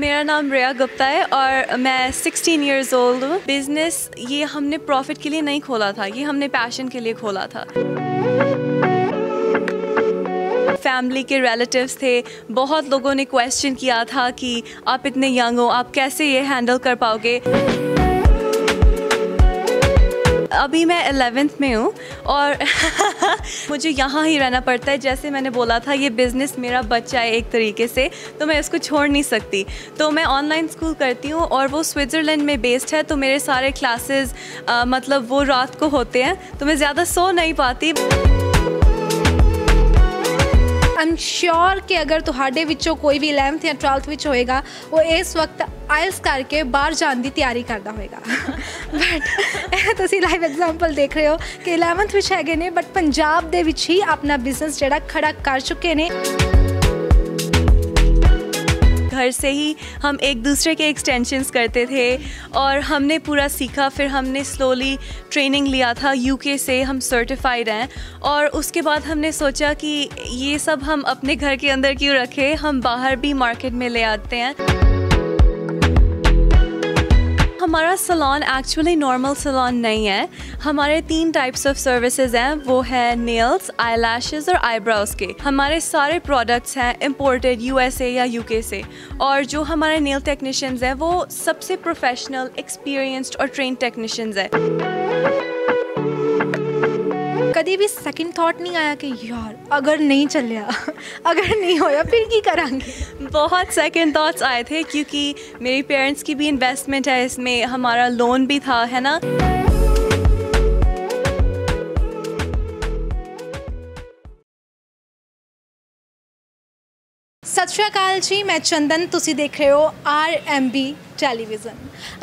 मेरा नाम रिया गुप्ता है और मैं 16 इयर्स ओल्ड हूँ। बिज़नेस ये हमने प्रॉफिट के लिए नहीं खोला था, ये हमने पैशन के लिए खोला था। फैमिली के रिलेटिव्स थे, बहुत लोगों ने क्वेश्चन किया था कि आप इतने यंग हो, आप कैसे ये हैंडल कर पाओगे? अभी मैं एलेवेंथ में हूँ और मुझे यहाँ ही रहना पड़ता है। जैसे मैंने बोला था, ये बिज़नेस मेरा बच्चा है एक तरीके से तो मैं इसको छोड़ नहीं सकती। तो मैं ऑनलाइन स्कूल करती हूँ और वो स्विट्ज़रलैंड में बेस्ड है तो मेरे सारे क्लासेस मतलब वो रात को होते हैं तो मैं ज़्यादा सो नहीं पाती। ਆਮ ਸ਼ੋਰ ਕਿ ਅਗਰ ਤੁਹਾਡੇ ਵਿੱਚੋਂ ਕੋਈ ਵੀ 11th ਜਾਂ 12th ਵਿੱਚ ਹੋਏਗਾ, ਉਹ ਇਸ ਵਕਤ ਆਇਲਸ ਕਰਕੇ ਬਾਹਰ ਜਾਣ ਦੀ ਤਿਆਰੀ ਕਰਦਾ ਹੋਏਗਾ। ਬਟ ਇਹ ਤੁਸੀਂ ਲਾਈਵ ਐਗਜ਼ਾਮਪਲ ਦੇਖ ਰਹੇ ਹੋ ਕਿ 11th ਵਿੱਚ ਹੈਗੇ ਨੇ ਬਟ ਪੰਜਾਬ ਦੇ ਵਿੱਚ ਹੀ ਆਪਣਾ ਬਿਜ਼ਨਸ ਜਿਹੜਾ ਖੜਾ ਕਰ ਚੁੱਕੇ ਨੇ। घर से ही हम एक दूसरे के एक्सटेंशंस करते थे और हमने पूरा सीखा, फिर हमने स्लोली ट्रेनिंग लिया था यूके से हम सर्टिफाइड हैं और उसके बाद हमने सोचा कि ये सब हम अपने घर के अंदर क्यों रखें? हम बाहर भी मार्केट में ले आते हैं। हमारा सलोन एक्चुअली नॉर्मल सलोन नहीं है। हमारे तीन टाइप्स ऑफ़ सर्विसेज़ हैं, वो है नेल्स आई और आईब्राउज के। हमारे सारे प्रोडक्ट्स हैं इम्पोर्टेड यूएसए या यूके से। और जो हमारे नेल टेक्नीशियंस हैं, वो सबसे प्रोफेशनल एक्सपीरियंस्ड और ट्रेन टेक्नीशियंस हैं। कभी भी सेकंड थॉट नहीं आया कि यार अगर नहीं चलिया अगर नहीं होया फिर की करेंगे? बहुत सेकंड थॉट्स आए थे क्योंकि मेरे पेरेंट्स की भी इन्वेस्टमेंट है इसमें हमारा लोन भी था है ना? सत श्रीकाल जी मैं चंदन तुसी देख रहे हो आर एम बी ਟੈਲੀਵਿਜ਼ਨ।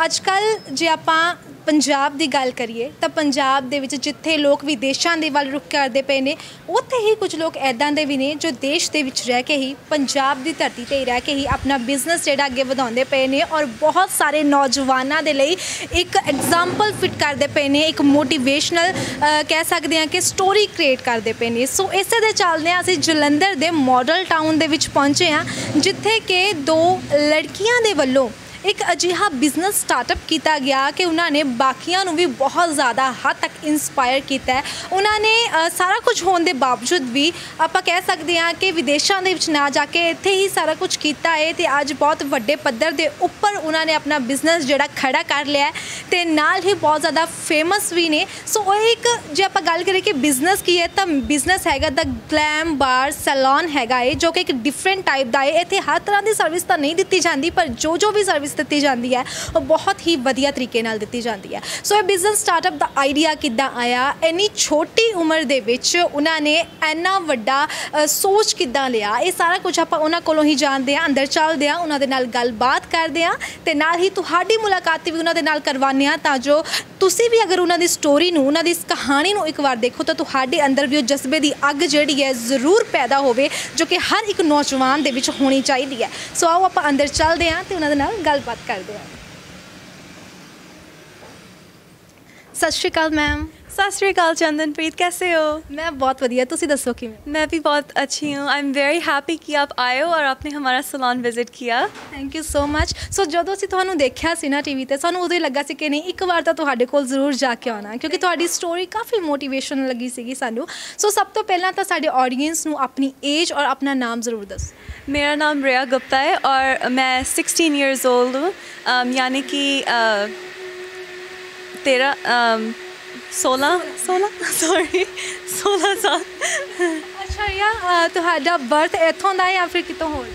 ਅੱਜ ਕੱਲ ਜੇ ਆਪਾਂ ਪੰਜਾਬ ਦੀ ਗੱਲ ਕਰੀਏ, ਤਾਂ ਪੰਜਾਬ ਦੇ ਵਿੱਚ ਜਿੱਥੇ ਲੋਕ ਵਿਦੇਸ਼ਾਂ ਦੇ ਵੱਲ ਰੁਖ ਕਰਦੇ ਪਏ ਨੇ, ਉੱਥੇ ਹੀ ਕੁਝ ਲੋਕ ਐਦਾਂ ਦੇ ਵੀ ਨੇ ਜੋ ਦੇਸ਼ ਦੇ ਵਿੱਚ ਰਹਿ ਕੇ ਹੀ, ਪੰਜਾਬ ਦੀ ਧਰਤੀ ਤੇ ਰਹਿ ਕੇ ਹੀ ਆਪਣਾ ਬਿਜ਼ਨਸ ਜਿਹੜਾ ਅੱਗੇ ਵਧਾਉਂਦੇ ਪਏ ਨੇ ਔਰ ਬਹੁਤ ਸਾਰੇ ਨੌਜਵਾਨਾਂ ਦੇ ਲਈ ਇੱਕ ਐਗਜ਼ਾਮਪਲ ਫਿਟ ਕਰਦੇ ਪਏ ਨੇ, ਇੱਕ ਮੋਟੀਵੇਸ਼ਨਲ ਕਹਿ ਸਕਦੇ ਹਾਂ ਕਿ ਸਟੋਰੀ ਕ੍ਰੀਏਟ ਕਰਦੇ ਪਏ ਨੇ। ਸੋ ਇਸੇ ਦੇ ਚੱਲਦੇ ਆ ਅਸੀਂ ਜਲੰਧਰ ਦੇ ਮਾਡਲ ਟਾਊਨ ਦੇ ਵਿੱਚ ਪਹੁੰਚੇ ਹਾਂ, ਜਿੱਥੇ ਕਿ ਦੋ ਲੜਕੀਆਂ ਦੇ ਵੱਲੋਂ ਇੱਕ ਅਜਿਹਾ ਬਿਜ਼ਨਸ ਸਟਾਰਟਅਪ ਕੀਤਾ ਗਿਆ ਕਿ ਉਹਨਾਂ ਨੇ ਬਾਕੀਆਂ ਨੂੰ ਵੀ ਬਹੁਤ ਜ਼ਿਆਦਾ ਹੱਦ ਤੱਕ ਇਨਸਪਾਇਰ ਕੀਤਾ ਉਹਨਾਂ ਨੇ ਸਾਰਾ ਕੁਝ ਹੋਣ ਦੇ ਬਾਵਜੂਦ ਵੀ ਆਪਾਂ ਕਹਿ ਸਕਦੇ ਹਾਂ ਕਿ ਵਿਦੇਸ਼ਾਂ ਦੇ ਵਿੱਚ ਨਾ ਜਾ ਕੇ ਇੱਥੇ ਹੀ ਸਾਰਾ ਕੁਝ ਕੀਤਾ ਹੈ ਤੇ ਅੱਜ ਬਹੁਤ ਵੱਡੇ ਪੱਧਰ ਦੇ ਉੱਪਰ ਉਹਨਾਂ ਨੇ ਆਪਣਾ ਬਿਜ਼ਨਸ ਜਿਹੜਾ ਖੜਾ ਕਰ ਲਿਆ ਤੇ ਨਾਲ ਹੀ ਬਹੁਤ ਜ਼ਿਆਦਾ ਫੇਮਸ ਵੀ ਨੇ। ਸੋ ਉਹ ਇੱਕ, ਜੇ ਆਪਾਂ ਗੱਲ ਕਰੀਏ ਕਿ ਬਿਜ਼ਨਸ ਕੀ ਹੈ, ਤਾਂ ਬਿਜ਼ਨਸ ਹੈਗਾ ਦਾ ਗਲੈਮ ਬਾਰ ਸੈਲੂਨ ਹੈਗਾ ਇਹ, ਜੋ ਕਿ ਇੱਕ ਡਿਫਰੈਂਟ ਟਾਈਪ ਦਾ ਹੈ। ਇੱਥੇ ਹਰ ਤਰ੍ਹਾਂ ਦੀ ਸਰਵਿਸ ਤਾਂ ਨਹੀਂ ਦਿੱਤੀ ਜਾਂਦੀ, ਪਰ ਜੋ ਜੋ ਵੀ ਸਰਵਿਸ ਦਿੱਤੀ ਜਾਂਦੀ ਹੈ, ਉਹ ਬਹੁਤ ਹੀ ਵਧੀਆ ਤਰੀਕੇ ਨਾਲ ਦਿੱਤੀ ਜਾਂਦੀ ਹੈ। ਸੋ ਇਹ ਬਿਜ਼ਨਸ ਸਟਾਰਟਅਪ ਦਾ ਆਈਡੀਆ ਕਿੱਦਾਂ ਆਇਆ? ਇੰਨੀ ਛੋਟੀ ਉਮਰ ਦੇ ਵਿੱਚ ਉਹਨਾਂ ਨੇ ਇੰਨਾ ਵੱਡਾ ਸੋਚ ਕਿੱਦਾਂ ਲਿਆ? ਇਹ ਸਾਰਾ ਕੁਝ ਆਪਾਂ ਉਹਨਾਂ ਕੋਲੋਂ ਹੀ ਜਾਣਦੇ ਆ ਅੰਦਰ ਚੱਲਦੇ ਆ ਉਹਨਾਂ ਦੇ ਨਾਲ ਗੱਲਬਾਤ ਕਰਦੇ ਆ ਤੇ ਨਾਲ ਹੀ ਤੁਹਾਡੀ ਮੁਲਾਕਾਤ ਵੀ ਉਹਨਾਂ ਦੇ ਨਾਲ ਕਰਵਾਉਂਦੇ ਆ ਤਾਂ ਜੋ ਤੁਸੀਂ ਵੀ ਅਗਰ ਉਹਨਾਂ ਦੀ ਸਟੋਰੀ ਨੂੰ, ਉਹਨਾਂ ਦੀ ਇਸ ਕਹਾਣੀ ਨੂੰ ਇੱਕ ਵਾਰ ਦੇਖੋ ਤਾਂ ਤੁਹਾਡੇ ਅੰਦਰ ਵੀ ਉਹ ਜਜ਼ਬੇ ਦੀ ਅੱਗ ਜਿਹੜੀ ਹੈ ਜ਼ਰੂਰ ਪੈਦਾ ਹੋਵੇ, ਜੋ ਕਿ ਹਰ ਇੱਕ ਨੌਜਵਾਨ ਦੇ ਵਿੱਚ ਹੋਣੀ ਚਾਹੀਦੀ ਹੈ। ਸੋ ਆਓ ਆਪਾਂ ਅੰਦਰ ਚੱਲਦੇ ਆ ਤੇ ਉਹਨਾਂ ਦੇ ਨਾਲ ਗੱਲ साल बाद कर दिया सत श्रीकाल मैम। ਸਤਿ ਸ਼੍ਰੀ ਅਕਾਲ ਚੰਦਨਪ੍ਰੀਤ ਕੈਸੇ ਹੋ? ਮੈਂ ਬਹੁਤ ਵਧੀਆ ਤੁਸੀਂ ਦੱਸੋ ਕਿਵੇਂ? मैं भी बहुत अच्छी हूँ आई ਵੈਰੀ ਹੈਪੀ ਕਿ ਆਪ ਆਏ ਹੋ ਔਰ और आपने हमारा सैलून विजिट किया thank you so much so ਜਦੋਂ ਅਸੀਂ ਤੁਹਾਨੂੰ ਦੇਖਿਆ ਸੀ ਨਾ ਟੀਵੀ ਤੇ ਸਾਨੂੰ ਉਦੋਂ ਹੀ ਲੱਗਾ ਸੀ ਕਿ ਨਹੀਂ ਇੱਕ ਵਾਰ ਤਾਂ ਤੁਹਾਡੇ ਕੋਲ ਜ਼ਰੂਰ ਜਾ ਕੇ ਆਉਣਾ ਕਿਉਂਕਿ ਤੁਹਾਡੀ ਸਟੋਰੀ ਕਾਫੀ ਮੋਟੀਵੇਸ਼ਨਲ ਲੱਗੀ ਸੀਗੀ ਸਾਨੂੰ। ਸੋ ਸਭ ਤੋਂ ਪਹਿਲਾਂ ਤਾਂ ਸਾਡੇ ਆਡੀਅנס ਨੂੰ ਆਪਣੀ ਏਜ ਔਰ ਆਪਣਾ ਨਾਮ ਜ਼ਰੂਰ ਦੱਸੋ। ਮੇਰਾ ਨਾਮ रिया ਗੁਪਤਾ ਹੈ ਔਰ ਮੈਂ 16 इयर्स ओल्ड ਹਾਂ। ਯਾਨੀ ਕਿ कि सोलह सोलह सॉरी सोलह साल अच्छा या तो बर्थ इतों का या फिर कितों हो?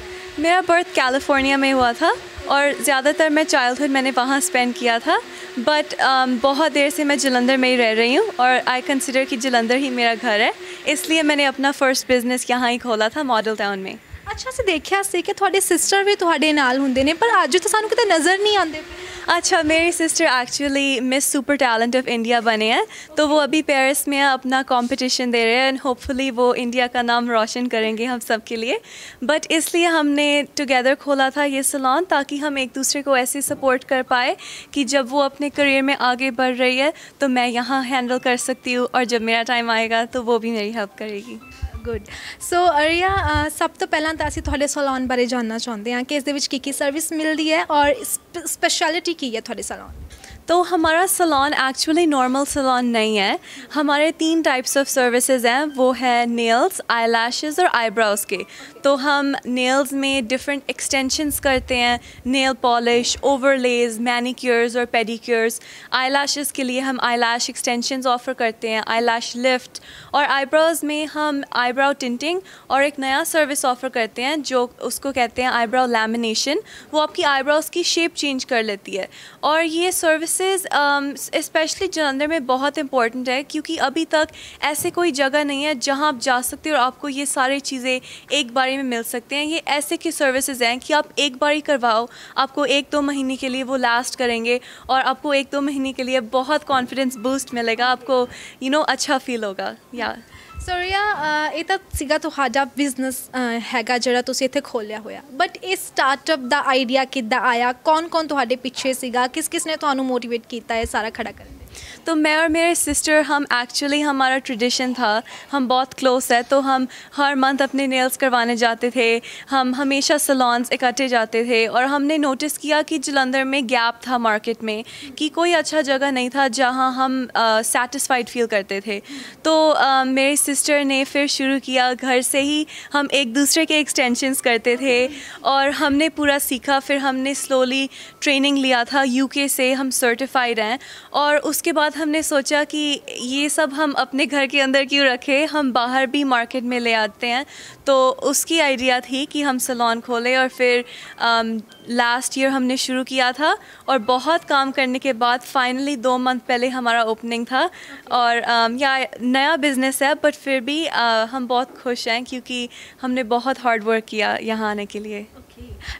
मेरा बर्थ कैलिफ़ोर्निया में हुआ था और ज़्यादातर मैं चाइल्डहुड मैंने वहाँ स्पेंड किया था बट um, बहुत देर से मैं जलंधर में ही रह रही हूँ और आई कंसिडर कि जलंधर ही मेरा घर है इसलिए मैंने अपना फ़र्स्ट बिज़नेस यहाँ ही खोला था मॉडल टाउन में। अच्छा से देखा से कि थोड़े सिस्टर भी थोड़े नाल होंगे ने पर अज तो सूँ कि नज़र नहीं आते अच्छा मेरी sister actually miss super talent of India बने हैं तो वो अभी पेरिस में अपना कंपटीशन दे रहे हैं एंड होपफुली वो इंडिया का नाम रोशन करेंगे हम सब के लिए। बट इसलिए हमने टुगेदर खोला था ये सलोन ताकि हम एक दूसरे को ऐसे सपोर्ट कर पाए कि जब वो अपने करियर में आगे बढ़ रही है तो मैं यहाँ हैंडल कर सकती हूँ और जब मेरा टाइम आएगा तो वो भी मेरी हेल्प करेगी। ਗੁੱਡ ਸੋ ਅਰੀਆ ਸਭ ਤੋਂ ਪਹਿਲਾਂ ਤਾਂ ਅਸੀਂ ਤੁਹਾਡੇ ਸੈਲੂਨ ਬਾਰੇ ਜਾਨਣਾ ਚਾਹੁੰਦੇ ਹਾਂ ਕਿ ਇਸ ਦੇ ਵਿੱਚ ਕੀ ਕੀ ਸਰਵਿਸ ਮਿਲਦੀ ਹੈ ਔਰ ਸਪੈਸ਼ਲਿਟੀ ਕੀ ਹੈ ਤੁਹਾਡੇ ਸੈਲੂਨ तो हमारा सलोन एक्चुअली नॉर्मल सलोन नहीं है। हमारे तीन टाइप्स ऑफ़ सर्विसेज़ हैं, वो है नेल्स आई और आईब्राउज़ के। तो हम नेल्स में डिफरेंट एक्सटेंशंस करते हैं नेल पॉलिश ओवरलेज मैनिक्योर्स और पेडिक्योर्स आई के लिए हम आई लैश एक्सटेंशंस ऑफ़र करते हैं आई लैश लिफ्ट और आईब्राउज़ में हम आईब्राउ टिंटिंग और एक नया सर्विस ऑफ़र करते हैं, जो उसको कहते हैं आईब्राउ लैमिनेशन वो आपकी आईब्राउज़ की शेप चेंज कर लेती है। और ये सर्विसेज़ स्पेशली जलंधर में बहुत इंपॉर्टेंट है क्योंकि अभी तक ऐसे कोई जगह नहीं है जहाँ आप जा सकते हो और आपको ये सारी चीज़ें एक बारी में मिल सकते हैं। ये ऐसे की सर्विसेज़ हैं कि आप एक बारी करवाओ आपको एक दो महीने के लिए वो लास्ट करेंगे और आपको एक दो महीने के लिए बहुत कॉन्फिडेंस बूस्ट मिलेगा आपको यू you नो know, अच्छा फील होगा। या ਸੋ ਰੀਆ ਇਹ ਤਾਂ ਸੀਗਾ ਤੁਹਾਡਾ ਬਿਜ਼ਨਸ ਹੈਗਾ ਜਿਹੜਾ ਤੁਸੀਂ ਇੱਥੇ ਖੋਲਿਆ ਹੋਇਆ। ਬਟ ਇਹ ਸਟਾਰਟਅਪ ਦਾ ਆਈਡੀਆ ਕਿੱਦਾਂ ਆਇਆ? ਕੌਣ ਕੌਣ ਤੁਹਾਡੇ ਪਿੱਛੇ ਸੀਗਾ? ਕਿਸ ਕਿਸ ਨੇ ਤੁਹਾਨੂੰ ਮੋਟੀਵੇਟ ਕੀਤਾ ਇਹ ਸਾਰਾ ਖੜਾ ਕਰਨ तो मैं और मेरे सिस्टर हम एक्चुअली हमारा ट्रेडिशन था हम बहुत क्लोज है तो हम हर मंथ अपने नेल्स करवाने जाते थे हम हमेशा सलॉन्स इकट्ठे जाते थे और हमने नोटिस किया कि जलंधर में गैप था मार्केट में कि कोई अच्छा जगह नहीं था जहाँ हम सेटिस्फाइड फील करते थे। तो अ, मेरी सिस्टर ने फिर शुरू किया घर से ही हम एक दूसरे के एक्सटेंशंस करते थे और हमने पूरा सीखा फिर हमने स्लोली ट्रेनिंग लिया था यूके से हम सर्टिफाइड हैं और उसके बाद हमने सोचा कि ये सब हम अपने घर के अंदर क्यों रखें? हम बाहर भी मार्केट में ले आते हैं। तो उसकी आइडिया थी कि हम सलोन खोलें और फिर लास्ट ईयर हमने शुरू किया था और बहुत काम करने के बाद फाइनली दो मंथ पहले हमारा ओपनिंग था। okay. और um, या नया बिज़नेस है बट फिर भी uh, हम बहुत खुश हैं क्योंकि हमने बहुत हार्ड वर्क किया यहाँ आने के लिए।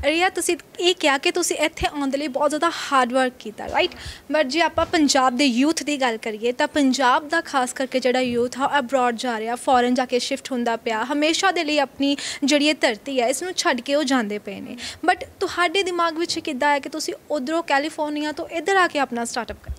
ਰੀਆ ਤੁਸੀਂ ਇਹ ਕਿਹਾ ਕਿ ਤੁਸੀਂ ਇੱਥੇ ਆਉਣ ਦੇ ਲਈ ਬਹੁਤ ਜ਼ਿਆਦਾ ਹਾਰਡ ਵਰਕ ਕੀਤਾ ਰਾਈਟ ਬਟ ਜੇ ਆਪਾਂ ਪੰਜਾਬ ਦੇ ਯੂਥ ਦੀ ਗੱਲ ਕਰੀਏ, ਤਾਂ ਪੰਜਾਬ ਦਾ ਖਾਸ ਕਰਕੇ ਜਿਹੜਾ ਯੂਥ ਆ ਅਬਰੋਡ ਜਾ ਰਿਹਾ ਫੋਰਨ ਜਾ ਕੇ ਸ਼ਿਫਟ ਹੁੰਦਾ ਪਿਆ, ਹਮੇਸ਼ਾ ਦੇ ਲਈ ਆਪਣੀ ਜਿਹੜੀ ਇਹ ਧਰਤੀ ਹੈ ਇਸ ਨੂੰ ਛੱਡ ਕੇ ਉਹ ਜਾਂਦੇ ਪਏ ਨੇ। ਬਟ ਤੁਹਾਡੇ ਦਿਮਾਗ ਵਿੱਚ ਕਿੱਦਾਂ ਹੈ ਕਿ ਤੁਸੀਂ ਉਧਰੋਂ ਕੈਲੀਫੋਰਨੀਆ ਤੋਂ ਇੱਧਰ ਆ ਕੇ ਆਪਣਾ ਸਟਾਰਟਅਪ ਕਰ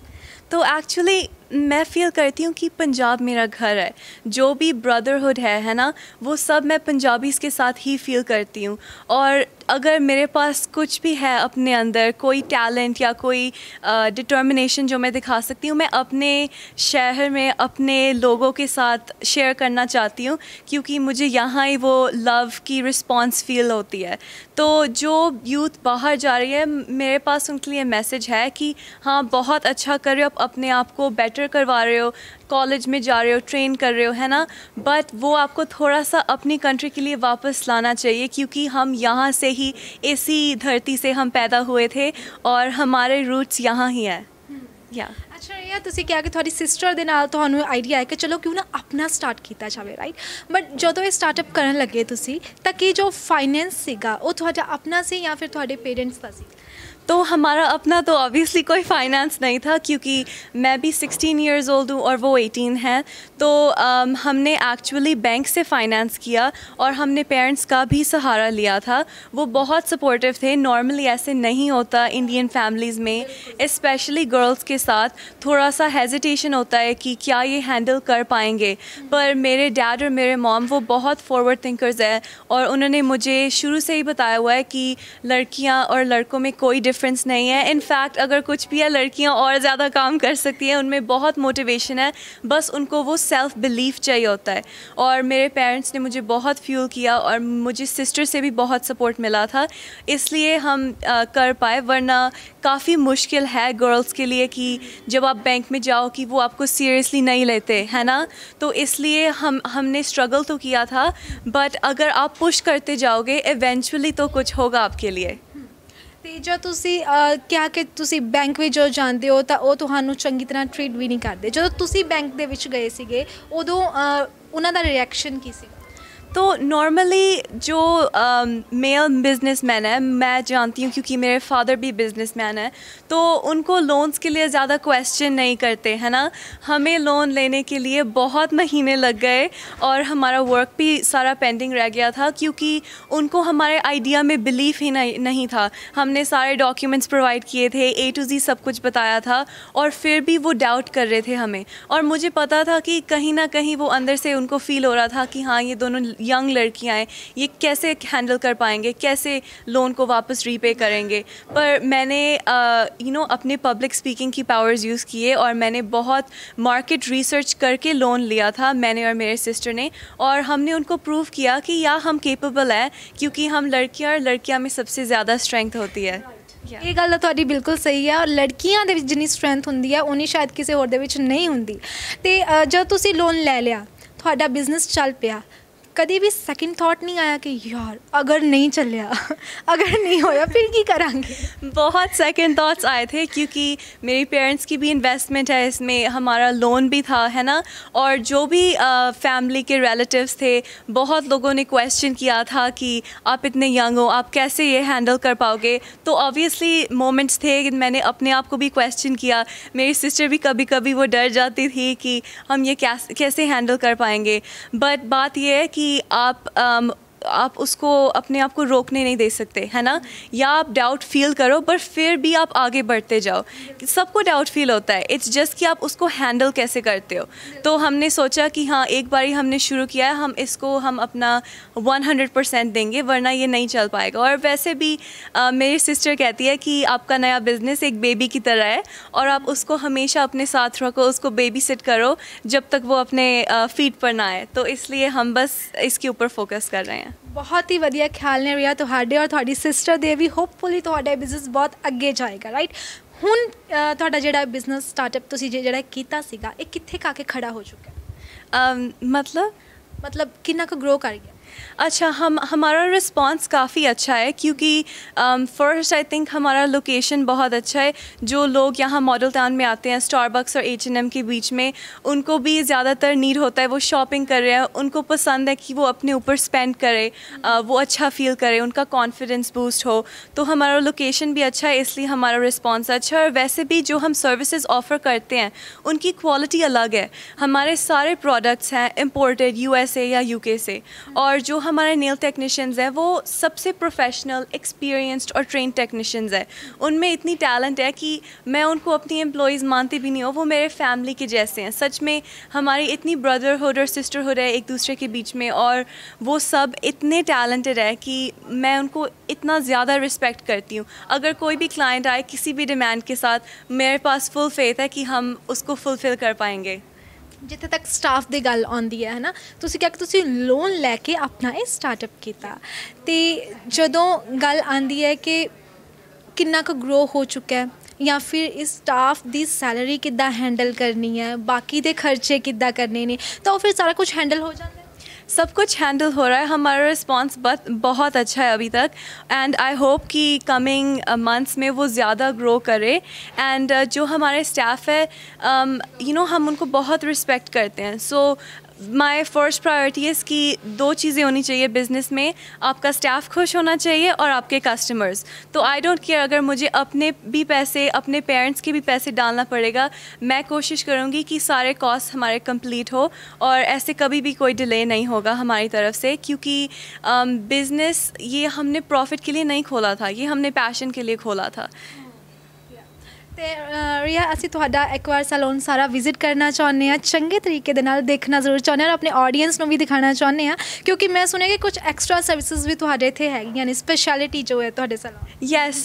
तो एक्चुअली मैं फील करती हूँ कि पंजाब मेरा घर है। जो भी ब्रदरहुड है है ना, वो सब मैं पंजाबीज़ के साथ ही फील करती हूँ। और अगर मेरे पास कुछ भी है अपने अंदर, कोई टैलेंट या कोई डिटर्मिनेशन जो मैं दिखा सकती हूँ, मैं अपने शहर में, अपने लोगों के साथ शेयर करना चाहती हूँ, क्योंकि मुझे यहाँ ही वो लव की रिस्पॉन्स फील होती है। तो जो यूथ बाहर जा रही है, मेरे पास उनके लिए मैसेज है कि हाँ बहुत अच्छा कर रहे हो आप अपने आप को बेटर करवा रहे हो कॉलेज में जा रहे हो ट्रेन कर रहे हो है ना बट वो आपको थोड़ा सा अपनी कंट्री के लिए वापस लाना चाहिए क्योंकि हम यहाँ से ही इसी धरती से हम पैदा हुए थे और हमारे रूट्स यहाँ ही है या ਅੱਛਾ ਇਹ ਤੁਸੀਂ ਕਿਹਾ ਕਿ ਤੁਹਾਡੀ ਸਿਸਟਰ ਦੇ ਨਾਲ ਤੁਹਾਨੂੰ ਆਈਡੀਆ ਹੈ ਕਿ ਚਲੋ ਕਿਉਂ ਨਾ ਆਪਣਾ ਸਟਾਰਟ ਕੀਤਾ ਜਾਵੇ ਰਾਈਟ ਬਟ ਜਦੋਂ ਇਹ ਸਟਾਰਟਅਪ ਕਰਨ ਲੱਗੇ ਤੁਸੀਂ ਤਾਂ ਕੀ ਜੋ ਫਾਈਨੈਂਸ ਸੀਗਾ ਉਹ ਤੁਹਾਡਾ ਆਪਣਾ ਸੀ ਜਾਂ ਫਿਰ ਤੁਹਾਡੇ ਪੇਰੈਂਟਸ ਦਾ ਸੀ तो हमारा अपना तो ऑब्वियसली कोई फाइनेंस नहीं था क्योंकि मैं भी 16 इयर्स ओल्ड हूँ और वो 18 हैं। तो um, हमने एक्चुअली बैंक से फाइनेंस किया और हमने पेरेंट्स का भी सहारा लिया था। वो बहुत सपोर्टिव थे। नॉर्मली ऐसे नहीं होता इंडियन फैमिलीज़ में इस्पेशली गर्ल्स के साथ। थोड़ा सा हेजिटेशन होता है कि क्या ये हैंडल कर पाएँगे। पर मेरे डैड और मेरे मॉम वो बहुत फॉरवर्ड थिंकर्स है और उन्होंने मुझे शुरू से ही बताया हुआ है कि लड़कियाँ और लड़कों में कोई डिफरेंस नहीं है। इनफैक्ट अगर कुछ भी है लड़कियाँ और ज़्यादा काम कर सकती हैं उनमें बहुत मोटिवेशन है। बस उनको वो सेल्फ बिलीफ चाहिए होता है। और मेरे पेरेंट्स ने मुझे बहुत फ्यूल किया और मुझे सिस्टर से भी बहुत सपोर्ट मिला था। इसलिए हम अ, कर पाए वरना काफ़ी मुश्किल है गर्ल्स के लिए कि जब आप बैंक में जाओ कि वो आपको सीरियसली नहीं लेते है ना? तो इसलिए हम हमने स्ट्रगल तो किया था बट अगर आप पुश करते जाओगे इवेंचुअली तो कुछ होगा आपके लिए। ਤੇ ਜੋ ਤੁਸੀਂ ਕਿਹਾ ਕਿ ਤੁਸੀਂ ਬੈਂਕ ਵਿੱਚ ਜੋ ਜਾਂਦੇ ਹੋ ਤਾਂ ਉਹ ਤੁਹਾਨੂੰ ਚੰਗੀ ਤਰ੍ਹਾਂ ਟ੍ਰੀਟ ਵੀ ਨਹੀਂ ਕਰਦੇ। ਜਦੋਂ ਤੁਸੀਂ ਬੈਂਕ ਦੇ ਵਿੱਚ ਗਏ ਸੀਗੇ, ਉਦੋਂ ਉਹਨਾਂ ਦਾ ਰਿਐਕਸ਼ਨ ਕੀ ਸੀ तो नॉर्मली जो मेल बिजनेसमैन है, मैं जानती हूँ क्योंकि मेरे फादर भी बिजनेसमैन है तो उनको लोन्स के लिए ज़्यादा क्वेश्चन नहीं करते, है ना? हमें लोन लेने के लिए बहुत महीने लग गए और हमारा वर्क भी सारा पेंडिंग रह गया था क्योंकि उनको हमारे आइडिया में बिलीफ ही नहीं नहीं था। हमने सारे डॉक्यूमेंट्स प्रोवाइड किए थे ए टू जी सब कुछ बताया था और फिर भी वो डाउट कर रहे थे हमें। और मुझे पता था कि कहीं ना कहीं वो अंदर से उनको फील हो रहा था कि हाँ ये दोनों यंग लड़कियाँ हैं ये कैसे हैंडल कर पाएंगे कैसे लोन को वापस रीपे करेंगे पर मैंने यू नो अपने पब्लिक स्पीकिंग की पावर्स यूज़ किए और मैंने बहुत मार्केट रिसर्च करके लोन लिया था मैंने और मेरे सिस्टर ने और हमने उनको प्रूव किया कि या हम केपेबल है क्योंकि हम लड़कियां और लड़कियां में सबसे ज़्यादा स्ट्रेंथ होती है ਇਹ ਗੱਲ ਤਾਂ ਤੁਹਾਡੀ ਬਿਲਕੁਲ ਸਹੀ ਹੈ ਔਰ ਲੜਕੀਆਂ ਦੇ ਵਿੱਚ ਜਿੰਨੀ ਸਟਰੈਂਥ ਹੁੰਦੀ ਹੈ ਉਨੀ ਸ਼ਾਇਦ ਕਿਸੇ ਹੋਰ ਦੇ ਵਿੱਚ ਨਹੀਂ ਹੁੰਦੀ ਤੇ ਅ, ਜਦੋਂ ਤੁਸੀਂ ਲੋਨ ਲੈ ਲਿਆ ਤੁਹਾਡਾ ਬਿਜ਼ਨਸ ਚੱਲ ਪਿਆ कभी भी सेकंड थॉट नहीं आया कि यार, अगर नहीं चलिया अगर नहीं होया फिर की करेंगे? बहुत सेकंड थॉट्स आए थे क्योंकि मेरे पेरेंट्स की भी इन्वेस्टमेंट है, इसमें हमारा लोन भी था, है ना? और जो भी फैमिली के रिलेटिव्स थे, बहुत लोगों ने क्वेश्चन किया था कि आप इतने यंग हो, आप कैसे ये हैंडल कर पाओगे? तो ऑब्वियसली मोमेंट्स थे, मैंने अपने आप को भी क्वेश्चन किया। मेरी सिस्टर भी कभी कभी वो डर जाती थी कि हम ये कैसे कैसे हैंडल कर पाएँगे? बट बात यह है कि आप um, आप उसको अपने आप को रोकने नहीं दे सकते है ना? या आप डाउट फील करो पर फिर भी आप आगे बढ़ते जाओ। सबको डाउट फील होता है। इट्स जस्ट कि आप उसको हैंडल कैसे करते हो? तो हमने सोचा कि हाँ एक बार ही हमने शुरू किया है हम इसको हम अपना 100 परसेंट देंगे वरना ये नहीं चल पाएगा। और वैसे भी आ, मेरी सिस्टर कहती है कि आपका नया बिज़नेस एक बेबी की तरह है और आप उसको हमेशा अपने साथ रखो उसको बेबी सिट करो जब तक वो अपने फीट पर ना आए। तो इसलिए हम बस इसके ऊपर फोकस कर रहे हैं। ਬਹੁਤ ਹੀ ਵਧੀਆ ਖਿਆਲ ਨੇ ਰਿਹਾ ਤੁਹਾਡੇ ਔਰ ਤੁਹਾਡੀ ਸਿਸਟਰ ਦੇ ਵੀ। ਹੋਪਫੁਲੀ ਤੁਹਾਡਾ ਬਿਜ਼ਨਸ ਬਹੁਤ ਅੱਗੇ ਜਾਏਗਾ ਰਾਈਟ ਹੁਣ ਤੁਹਾਡਾ ਜਿਹੜਾ ਬਿਜ਼ਨਸ ਸਟਾਰਟਅਪ ਤੁਸੀਂ ਜਿਹੜਾ ਕੀਤਾ ਸੀਗਾ ਇਹ ਕਿੱਥੇ ਕਾ ਕੇ ਖੜਾ ਹੋ ਚੁੱਕਾ? ਮਤਲਬ? ਮਤਲਬ ਕਿੰਨਾ ਕੁ ਗਰੋ ਕਰ ਗਿਆ? अच्छा हम हमारा रिस्पांस काफ़ी अच्छा है क्योंकि फ़र्स्ट आई थिंक हमारा लोकेशन बहुत अच्छा है। जो लोग यहाँ मॉडल टाउन में आते हैं स्टारबक्स और एच एन एम के बीच में उनको भी ज़्यादातर नीड होता है वो शॉपिंग कर रहे हैं। उनको पसंद है कि वो अपने ऊपर स्पेंड करे अ, वो अच्छा फील करें उनका कॉन्फिडेंस बूस्ट हो। तो हमारा लोकेशन भी अच्छा है इसलिए हमारा रिस्पॉन्स अच्छा है। और वैसे भी जो हम सर्विसेज़ ऑफ़र करते हैं उनकी क्वालिटी अलग है। हमारे सारे प्रोडक्ट्स हैं इम्पोर्टेड यूएसए या यूके से। और जो हमारे नेल टेक्नीशियंस हैं, वो सबसे प्रोफेशनल एक्सपीरियंस्ड और ट्रेन टेक्नीशियंस हैं। उनमें इतनी टैलेंट है कि मैं उनको अपनी एम्प्लॉयज़ मानती भी नहीं हूँ, वो मेरे फैमिली के जैसे हैं। सच में, हमारी इतनी ब्रदरहुड और सिस्टरहुड है एक दूसरे के बीच में और वो सब इतने टैलेंटेड है कि मैं उनको इतना ज़्यादा रिस्पेक्ट करती हूँ। अगर कोई भी क्लाइंट आए किसी भी डिमांड के साथ, मेरे पास फुल फेथ है कि हम उसको फुलफ़िल कर पाएँगे। ਜਿੱਥੇ ਤੱਕ ਸਟਾਫ ਦੀ ਗੱਲ ਆਉਂਦੀ ਹੈ, ਹਨਾ? ਤੁਸੀਂ ਕਿਹਾ ਕਿ ਤੁਸੀਂ ਲੋਨ ਲੈ ਕੇ ਆਪਣਾ ਇਹ ਸਟਾਰਟਅਪ ਕੀਤਾ। ਤੇ ਜਦੋਂ ਗੱਲ ਆਉਂਦੀ ਹੈ ਕਿ ਕਿੰਨਾ ਕੁ ਗਰੋ ਹੋ ਚੁੱਕਾ ਹੈ, ਜਾਂ ਫਿਰ ਇਸ ਸਟਾਫ ਦੀ ਸੈਲਰੀ ਕਿੱਦਾਂ ਹੈਂਡਲ ਕਰਨੀ ਹੈ, ਬਾਕੀ ਦੇ ਖਰਚੇ ਕਿੱਦਾਂ ਕਰਨੇ ਨੇ, ਤਾਂ ਉਹ ਫਿਰ ਸਾਰਾ ਕੁਝ ਹੈਂਡਲ ਹੋ ਜਾਂਦਾ। सब कुछ हैंडल हो रहा है। हमारा रिस्पांस बहुत अच्छा है अभी तक। एंड आई होप कि कमिंग मंथ्स में वो ज़्यादा ग्रो करे। एंड जो हमारे स्टाफ है यू नो हम उनको बहुत रिस्पेक्ट करते हैं। So my first priority is कि दो चीज़ें होनी चाहिए बिज़नेस में। आपका स्टाफ खुश होना चाहिए और आपके कस्टमर्स तो आई डोंट केयर अगर मुझे अपने भी पैसे, अपने पेरेंट्स के भी पैसे डालना पड़ेगा, मैं कोशिश करूँगी कि सारे कॉस्ट हमारे कंप्लीट हो और ऐसे कभी भी कोई डिले नहीं होगा हमारी तरफ़ से क्योंकि बिज़नेस ये हमने प्रॉफिट के लिए नहीं खोला था, ये हमने पैशन के लिए खोला था। तो ਰਿਆ, ਅਸੀਂ ਤੁਹਾਡਾ ਇੱਕ ਵਾਰ ਸੈਲੂਨ ਸਾਰਾ ਵਿਜ਼ਿਟ ਕਰਨਾ ਚਾਹੁੰਦੇ ਆ ਚੰਗੇ ਤਰੀਕੇ ਦੇ ਨਾਲ ਦੇਖਣਾ ਜ਼ਰੂਰ ਚਾਹੁੰਦੇ ਆ ਔਰ ਆਪਣੇ ਆਡੀਅנס ਨੂੰ ਵੀ ਦਿਖਾਣਾ ਚਾਹੁੰਦੇ ਆ ਕਿਉਂਕਿ ਮੈਂ ਸੁਣਿਆ ਕਿ ਕੁਝ ਐਕਸਟਰਾ ਸਰਵਿਸਿਜ਼ ਵੀ ਤੁਹਾਡੇ ਇੱਥੇ ਹੈਗੀਆਂ ਨੇ ਸਪੈਸ਼ਲਿਟੀ ਜੋ ਹੈ ਤੁਹਾਡੇ ਸੈਲੂਨ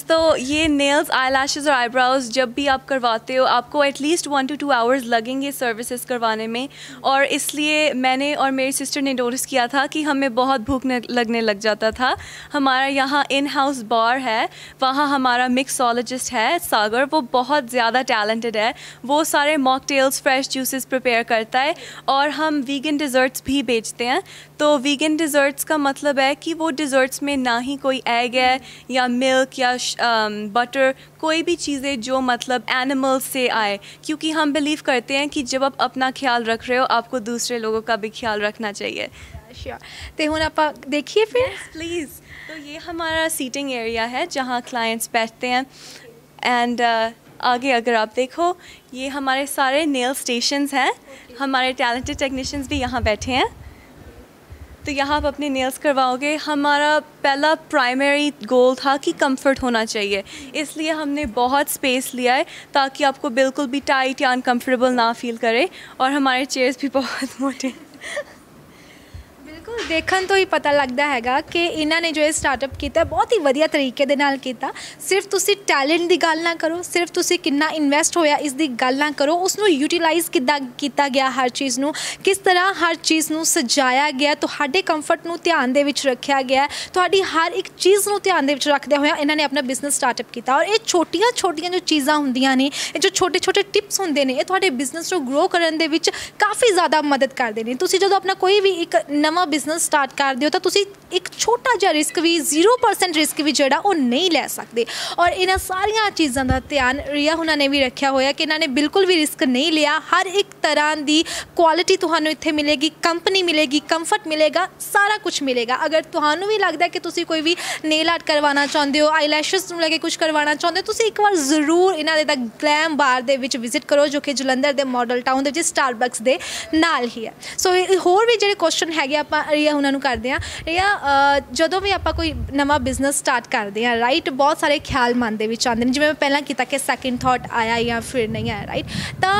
तो ये नेल्स आईलैशेस और आईब्राउज जब भी आप करवाते हो आपको at least one two two hours लगेंगे सर्विसेज़ करवाने में और इसलिए मैंने और मेरी सिस्टर ने नोटिस किया था कि हमें बहुत भूख लगने लग जाता था हमारा यहाँ इन हाउस बार है वहाँ हमारा मिक्सोलॉजिस्ट है सागर वो बहुत ज़्यादा टैलेंटेड है। वो सारे mocktails fresh juices prepare करता है और हम वीगन डिज़र्ट्स भी बेचते हैं। तो वीगन डिज़र्ट्स का मतलब है कि वो डिज़र्ट्स में ना ही कोई एग है या मिल्क या बटर um, कोई भी चीज़ें जो मतलब एनिमल्स से आए। क्योंकि हम बिलीव करते हैं कि जब आप अपना ख्याल रख रहे हो आपको दूसरे लोगों का भी ख्याल रखना चाहिए। श्योर तो हूँ आप देखिए फिर? प्लीज़ तो ये हमारा सीटिंग एरिया है जहाँ क्लाइंट्स बैठते हैं। एंड uh, आगे अगर आप देखो ये हमारे सारे नेल स्टेशंस हैं। हमारे टैलेंटेड टेक्नीशियंस भी यहाँ बैठे हैं। तो यहाँ आप अपने नेल्स करवाओगे। हमारा पहला प्राइमरी गोल था कि कंफर्ट होना चाहिए। इसलिए हमने बहुत स्पेस लिया है ताकि आपको बिल्कुल भी टाइट या अनकम्फर्टेबल ना फील करे और हमारे चेयर्स भी बहुत मोटे। ਬਿਲਕੁਲ ਦੇਖਣ ਤੋਂ ਹੀ ਪਤਾ ਲੱਗਦਾ ਹੈਗਾ ਕਿ ਇਹਨਾਂ ਨੇ ਜੋ ਇਹ ਸਟਾਰਟਅਪ ਕੀਤਾ ਬਹੁਤ ਹੀ ਵਧੀਆ ਤਰੀਕੇ ਦੇ ਨਾਲ ਕੀਤਾ ਸਿਰਫ ਤੁਸੀਂ ਟੈਲੈਂਟ ਦੀ ਗੱਲ ਨਾ ਕਰੋ ਸਿਰਫ ਤੁਸੀਂ ਕਿੰਨਾ ਇਨਵੈਸਟ ਹੋਇਆ ਇਸ ਦੀ ਗੱਲ ਨਾ ਕਰੋ ਉਸ ਨੂੰ ਯੂਟਿਲਾਈਜ਼ ਕਿੱਦਾਂ ਕੀਤਾ ਗਿਆ ਹਰ ਚੀਜ਼ ਨੂੰ ਕਿਸ ਤਰ੍ਹਾਂ ਹਰ ਚੀਜ਼ ਨੂੰ ਸਜਾਇਆ ਗਿਆ ਤੁਹਾਡੇ ਕੰਫਰਟ ਨੂੰ ਧਿਆਨ ਦੇ ਵਿੱਚ ਰੱਖਿਆ ਗਿਆ ਤੁਹਾਡੀ ਹਰ ਇੱਕ ਚੀਜ਼ ਨੂੰ ਧਿਆਨ ਦੇ ਵਿੱਚ ਰੱਖਦੇ ਹੋਇਆ ਇਹਨਾਂ ਨੇ ਆਪਣਾ ਬਿਜ਼ਨਸ ਸਟਾਰਟਅਪ ਕੀਤਾ ਔਰ ਇਹ ਛੋਟੀਆਂ ਛੋਟੀਆਂ ਜੋ ਚੀਜ਼ਾਂ ਹੁੰਦੀਆਂ ਨੇ ਇਹ ਜੋ ਛੋਟੇ ਛੋਟੇ ਟਿਪਸ ਹੁੰਦੇ ਨੇ ਇਹ ਤੁਹਾਡੇ ਬਿਜ਼ਨਸ ਨੂੰ ਗਰੋ ਕਰਨ ਦੇ ਵਿੱਚ ਕਾਫੀ ਜ਼ਿਆਦਾ ਮਦਦ ਕਰਦੇ ਨੇ ਤੁਸੀਂ ਜਦੋਂ ਆਪਣਾ ਕੋਈ ਵੀ ਇੱਕ ਨਵਾਂ ਬਿਜ਼ਨਸ ਸਟਾਰਟ ਕਰਦੇ ਹੋ ਤਾਂ ਤੁਸੀਂ ਇੱਕ ਛੋਟਾ ਜਿਹਾ ਰਿਸਕ ਵੀ 0% ਰਿਸਕ ਵੀ ਜਿਹੜਾ ਉਹ ਨਹੀਂ ਲੈ ਸਕਦੇ। ਔਰ ਇਹਨਾਂ ਸਾਰੀਆਂ ਚੀਜ਼ਾਂ ਦਾ ਧਿਆਨ ਰੀਆ ਹੁਣਾਂ ਨੇ ਵੀ ਰੱਖਿਆ ਹੋਇਆ ਕਿ ਇਹਨਾਂ ਨੇ ਬਿਲਕੁਲ ਵੀ ਰਿਸਕ ਨਹੀਂ ਲਿਆ। ਹਰ ਇੱਕ ਤਰ੍ਹਾਂ ਦੀ ਕੁਆਲਿਟੀ ਤੁਹਾਨੂੰ ਇੱਥੇ ਮਿਲੇਗੀ ਕੰਪਨੀ ਮਿਲੇਗੀ ਕੰਫਰਟ ਮਿਲੇਗਾ, ਸਾਰਾ ਕੁਝ ਮਿਲੇਗਾ। ਅਗਰ ਤੁਹਾਨੂੰ ਵੀ ਲੱਗਦਾ ਕਿ ਤੁਸੀਂ ਕੋਈ ਵੀ ਨੇਲ ਆਰਟ ਕਰਵਾਉਣਾ ਚਾਹੁੰਦੇ ਹੋ ਆਈਲੈਸ਼ਸ ਨੂੰ ਲੈ ਕੇ ਕੁਝ ਕਰਵਾਉਣਾ ਚਾਹੁੰਦੇ ਹੋ, ਤੁਸੀਂ ਇੱਕ ਵਾਰ ਜ਼ਰੂਰ ਇਹਨਾਂ ਦੇ ਦਾ ਗਲੈਮ ਬਾਰ ਦੇ ਵਿੱਚ ਵਿਜ਼ਿਟ ਕਰੋ, ਜੋ ਕਿ ਜਲੰਧਰ ਦੇ ਮਾਡਲ ਟਾਊਨ ਦੇ ਵਿੱਚ ਸਟਾਰਬਕਸ ਦੇ ਨਾਲ ਹੀ ਹੈ। ਸੋ ਹੋਰ ਵੀ ਜਿਹੜੇ ਕੁਐਸਚਨ ਹੈਗੇ ਆਪਾਂ ਰੀਆ ਉਹਨਾਂ ਨੂੰ ਕਰਦੇ ਆ ਰੀਆ ਅ, ਜਦੋਂ ਵੀ ਆਪਾਂ ਕੋਈ ਨਵਾਂ ਬਿਜ਼ਨਸ ਸਟਾਰਟ ਕਰਦੇ ਆ ਰਾਈਟ ਬਹੁਤ ਸਾਰੇ ਖਿਆਲ ਮਨ ਦੇ ਵਿੱਚ ਆਉਂਦੇ ਨੇ। ਜਿਵੇਂ ਮੈਂ ਪਹਿਲਾਂ ਕੀਤਾ ਕਿ ਸੈਕਿੰਡ ਥਾਟ ਆਇਆ ਜਾਂ ਫਿਰ ਨਹੀਂ ਆਇਆ ਰਾਈਟ ਤਾਂ